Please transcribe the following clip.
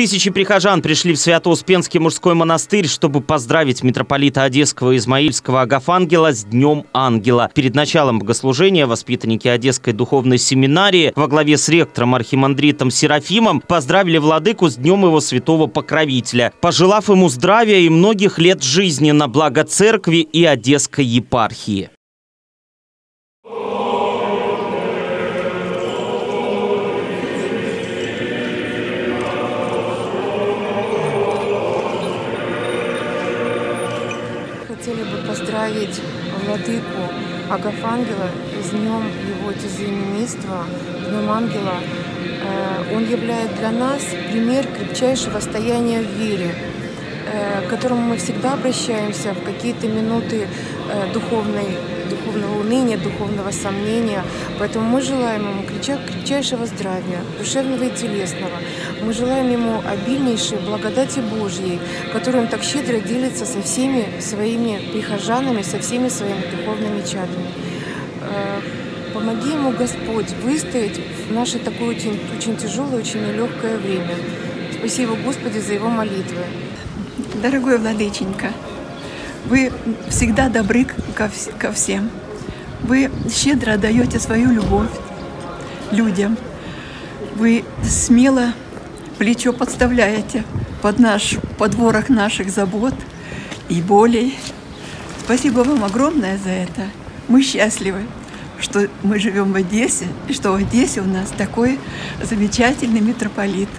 Тысячи прихожан пришли в Свято-Успенский мужской монастырь, чтобы поздравить митрополита Одесского Измаильского Агафангела с Днем Ангела. Перед началом богослужения воспитанники Одесской духовной семинарии во главе с ректором архимандритом Серафимом поздравили владыку с Днем его святого покровителя, пожелав ему здравия и многих лет жизни на благо церкви и Одесской епархии. Бы поздравить владыку Агафангела с днем его тезаименинства, днем ангела. Э, он является для нас пример крепчайшего стояния в вере, к которому мы всегда обращаемся в какие-то минуты э, духовной духовного уныния, духовного сомнения. Поэтому мы желаем ему крепчайшего здравия, душевного и телесного. Мы желаем ему обильнейшей благодати Божьей, которую он так щедро делится со всеми своими прихожанами, со всеми своими духовными чадами. Э, помоги ему, Господь, выстоять в наше такое очень, очень тяжелое, очень нелегкое время. Спасибо, Господи, за его молитвы. Дорогой Владыченька, вы всегда добры ко, ко всем. Вы щедро даете свою любовь людям. Вы смело плечо подставляете под наш подворок наших забот и болей. Спасибо вам огромное за это. Мы счастливы, что мы живем в Одессе, и что в Одессе у нас такой замечательный митрополит –